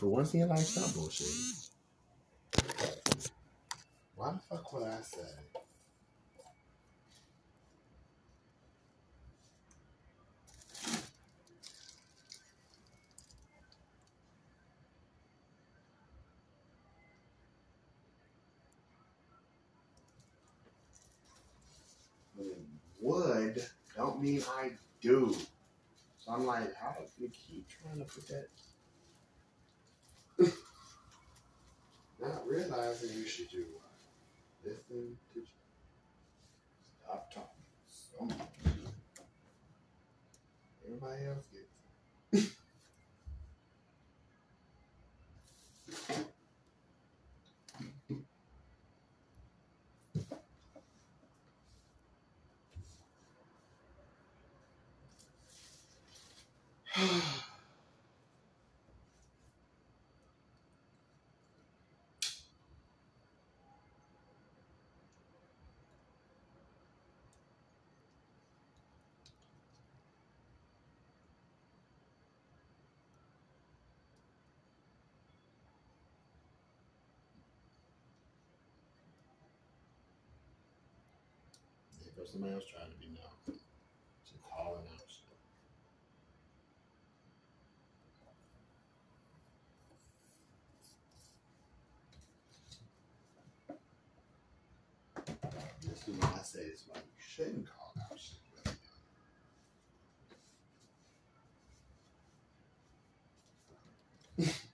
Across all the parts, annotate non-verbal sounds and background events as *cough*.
for once in your life, stop bullshit. Why the fuck would I say? Would don't mean I do. So I'm like, how do you keep trying to put that? Not realizing you should do? Listen to. Stop talking so much. Everybody else gets. There goes somebody else trying to be known. Just calling out. This is why I say it's why you shouldn't call out. *laughs*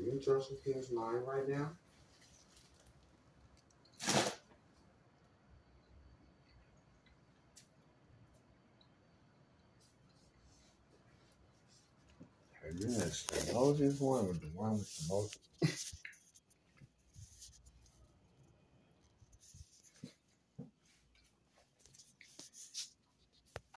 you in Joseph King's mind right now? Yes, the most one with the one with the most *laughs*